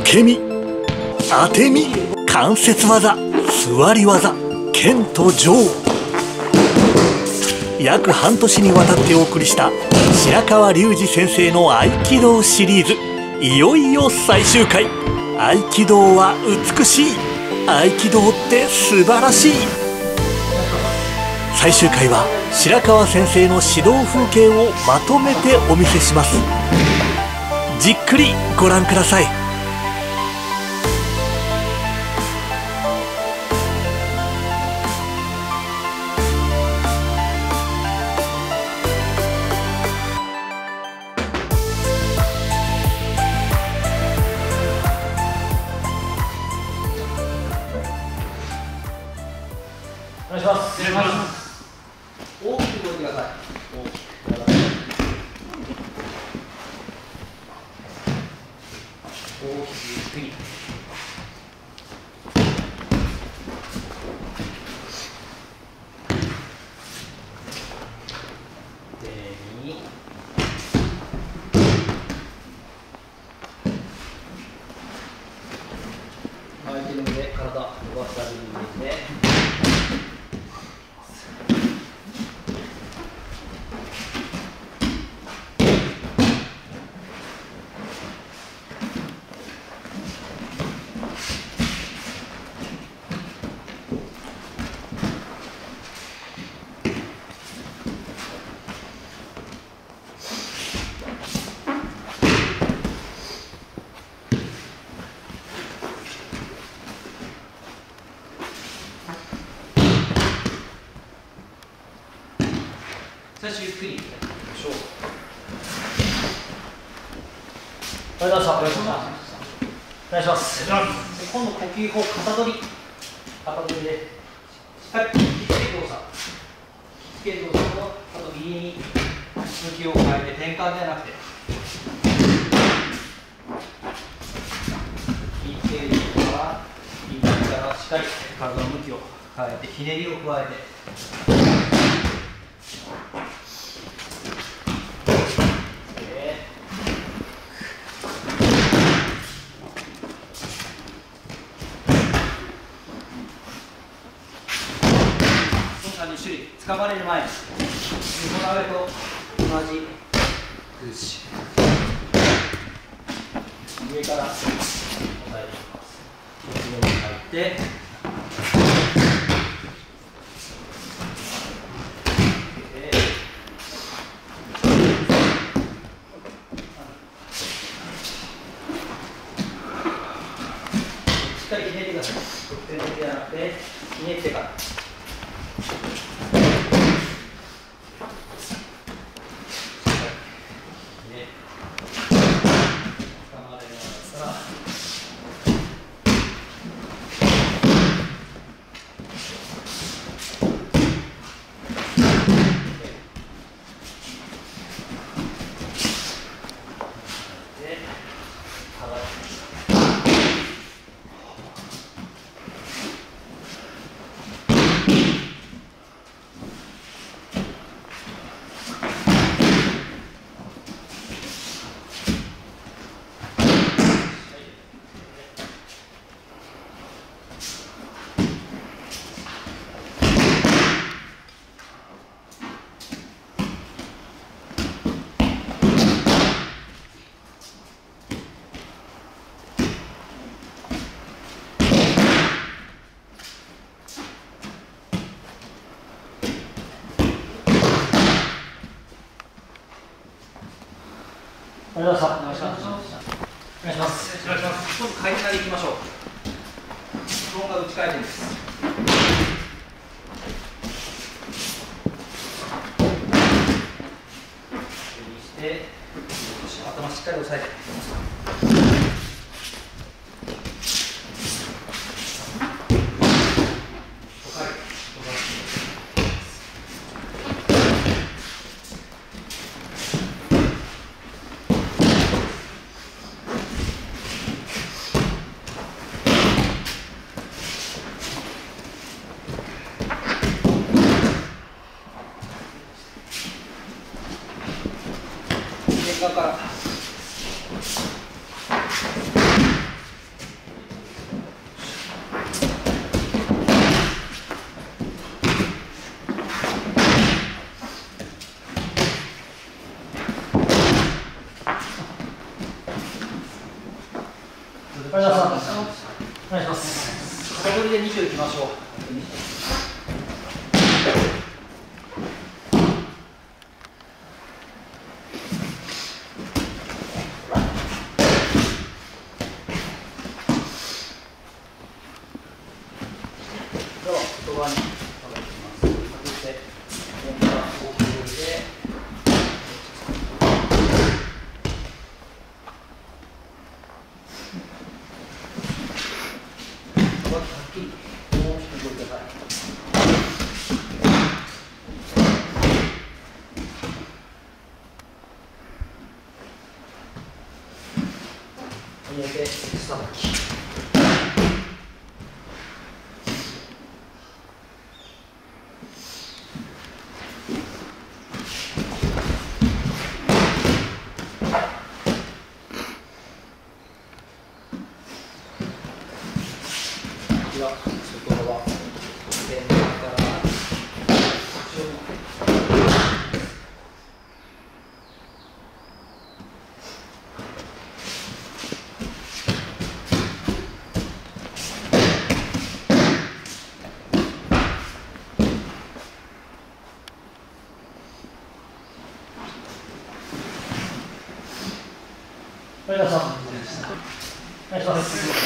受け身当て身関節技座り技剣と上約半年にわたってお送りした白川隆二先生の合気道シリーズ。いよいよ最終回。合気道は美しい。合気道って素晴らしい。最終回は白川先生の指導風景をまとめてお見せします。くりご覧ください。最初ゆっくりやってみましょう。おはようございます。お願いします。今度呼吸法肩取り肩取りでしっかり引きつけ動作引きつけ動作とあと右に向きを変えて転換ではなくて引きつけるから右からしっかり体の向きを変えてひねりを加えて掴まれる前にこの上と同じ上から押さえていきます後ろに入ってしっかりひねってください。得点だけじゃなくて、ひねってから。ありがとうございました。お願いします。お願いします。お願いします。ちょっと回転でいきましょう。質問が打ち返ってです。して頭しっかり押さえて。側もはっきり大きく動いてください。さばき。Yeah.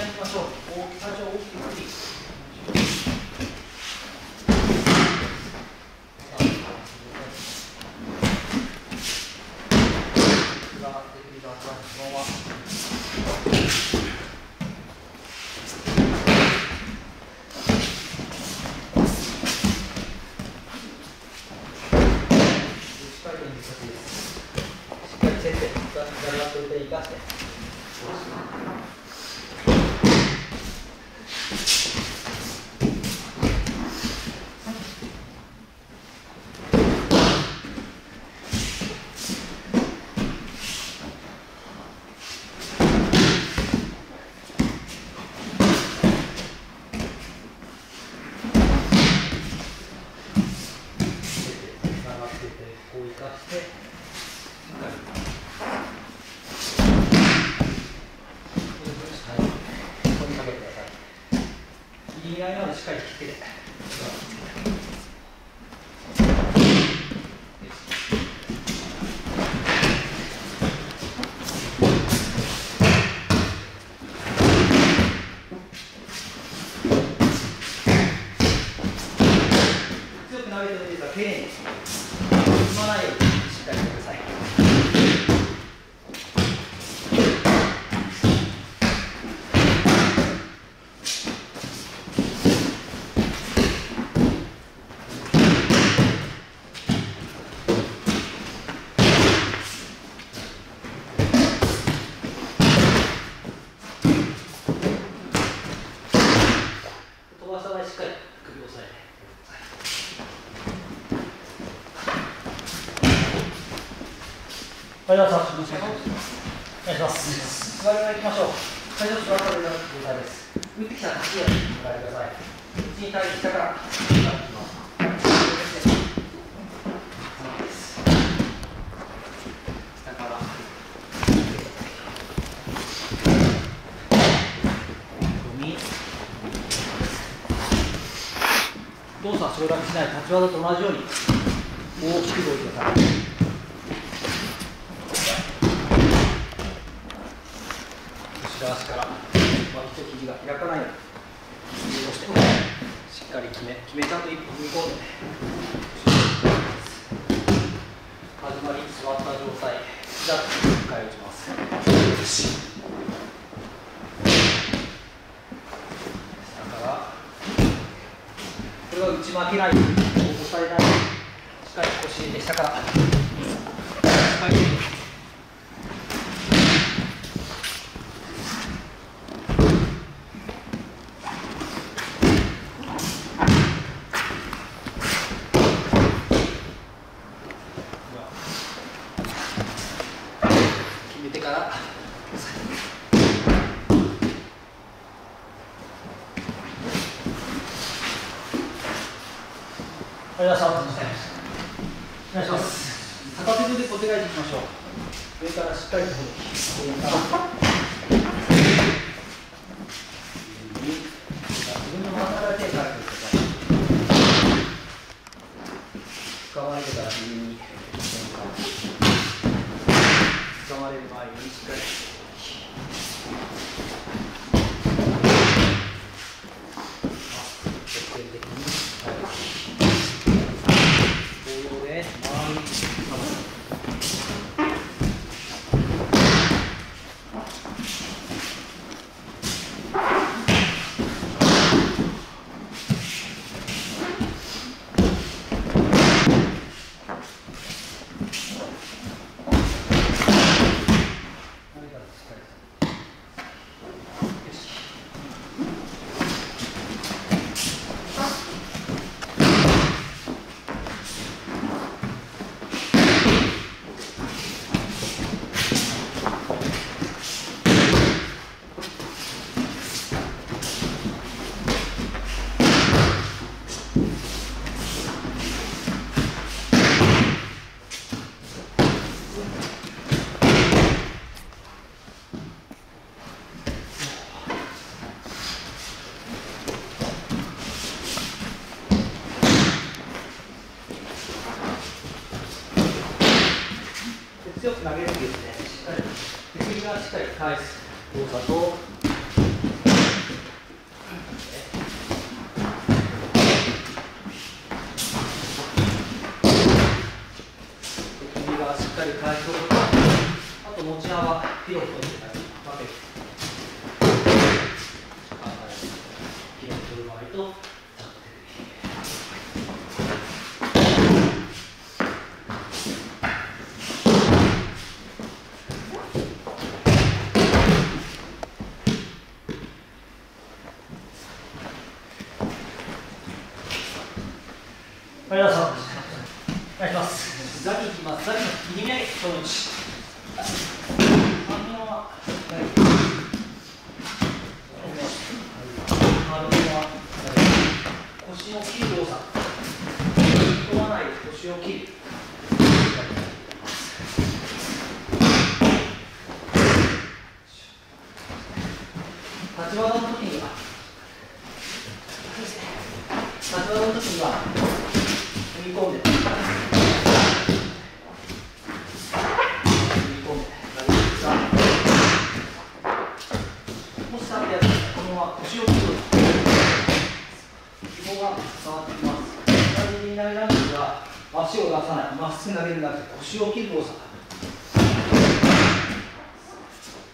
やりましょう最初大きくしっかり先生、ガラガラと生かして。はい、どうぞ、お願いします。我々行きましょう。最初座った上の状態です。打ってきたら足をお答えください。1に対して下から、動作は省略しない立ち技と同じように大きく動いてください。が開かないよ。うに戻してしっかり決め決めちゃんと一歩踏み込んで始まり座った状態。膝と1回打ちます。下からこれは内負けない。押されない。しっかり腰入れて下からしっかり決めてからはい、皆さん、お願いします。片手でお手返しいきましょう。上からしっかりと上から。自分の真ん中で手からってください。捕まえてから右に。捕まれる前にしっかり。徹底的に。はい同様で周りよしで強く投げる時ですね、しっかり手首がしっかり返す動作と、手首がしっか。り返す動作と、あと持ち幅、ピロットみたい。に分けですロット取る場合と、はい、どうぞ、お願いします。ザキいきます。ザキの右目、そのうち。反応は、はい。反応は、腰を切る動作。飛ばない腰を切る。立ち技の時には、立ち技の時には、踏み込んで踏み込んで投げてさもし立ってやったらこのまま腰を切る紐が伝わってきます。左に投げなんですが足を出さないまっすぐ投げるんじゃなくて腰を切る動作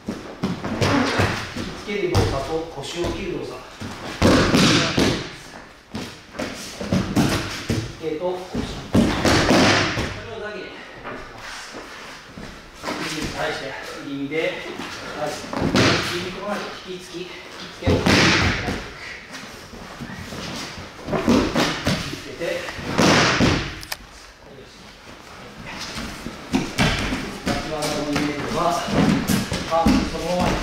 引つける動作と腰を切る動作手と腰これをだけ肘に対して右ではい右に引きつき引きつけを引きつけて立ち技のイメージはあそのままに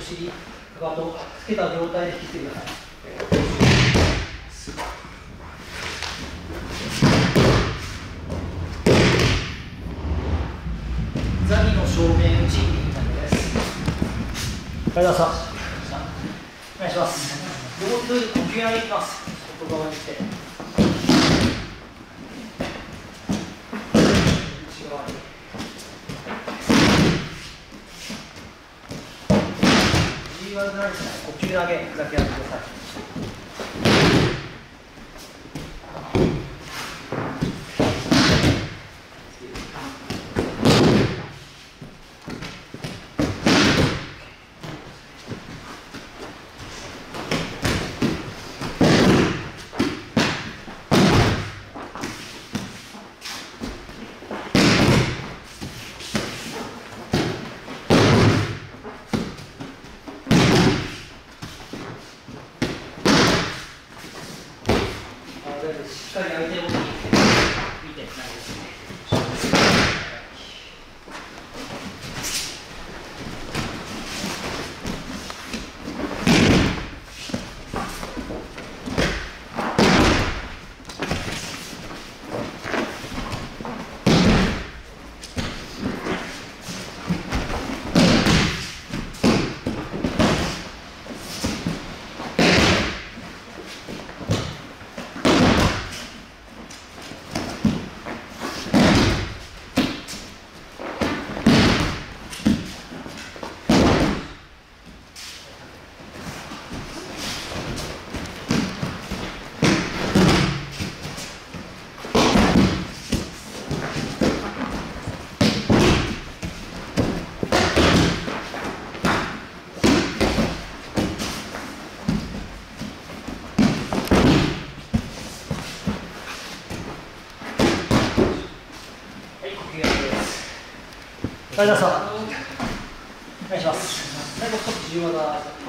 腰かかとつけた状態で引きつけてくださいザニの正面打ちですはいどうぞお願いします両手で呼吸上げていきます外側にして内側にじわじわですね呼吸上げだけやあ大丈夫ですしっかり相手を見てないですねはい、呼吸上げです。はい、皆さん。お願いします。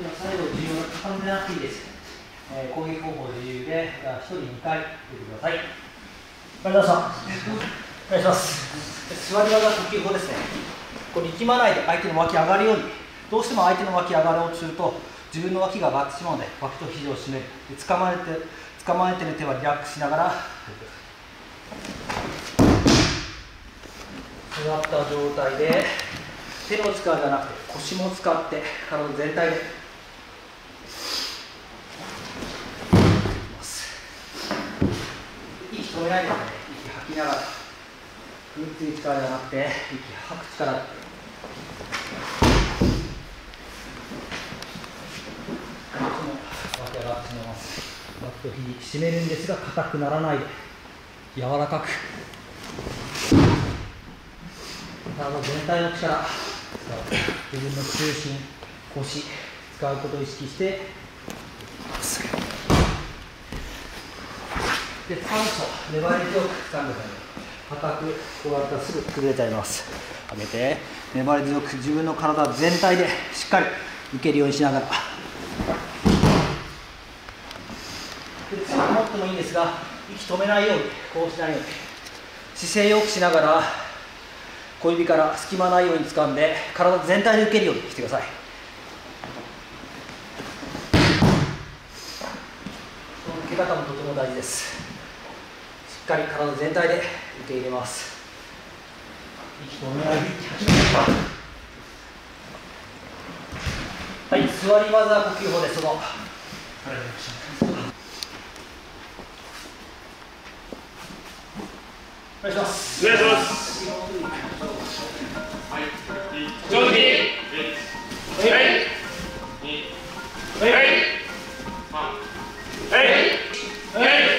では最後、重要な固めなくていいです。えー攻撃方法自由で、あ1人2回出てください。はい、皆さん。お願いします。座り技呼吸法ですね。これ力まないで相手の脇上がるように、どうしても相手の脇上がろうとすると、自分の脇が上がってしまうので、脇と肘を締める。で掴まれて、掴まれてる手はリラックスしながら、座った状態で、手の力じゃなくて腰も使って体全体で息止めないでね息吐きながら空気に力じゃなくて息吐く力でこっちも脇上がってしまいます脇と肘締めるんですが硬くならないで柔らかく体全体の力使う自分の中心腰使うことを意識してで酸素粘り強く掴んでください。硬くこうやったらすぐ崩れちゃいます。上げて。粘り強く自分の体全体でしっかりいけるようにしながら。で強く持ってもいいんですが息止めないようにこうしないように。姿勢よくしながら小指から隙間ないように掴んで体全体で受けるようにしてください。その受け方もとても大事です。かり体全体で受け入れます。はい座り技呼吸法ですお願いします。お願いします。はい。上手にはい。はい。はい。はい。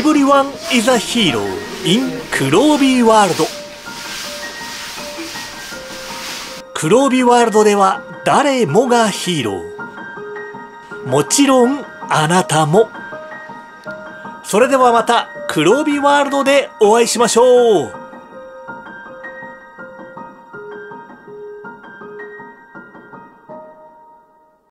エブリワンイザヒーロー in クロービーワールドクロービーワールドでは誰もがヒーロー。もちろんあなたも。それではまたクロービーワールドでお会いしましょう。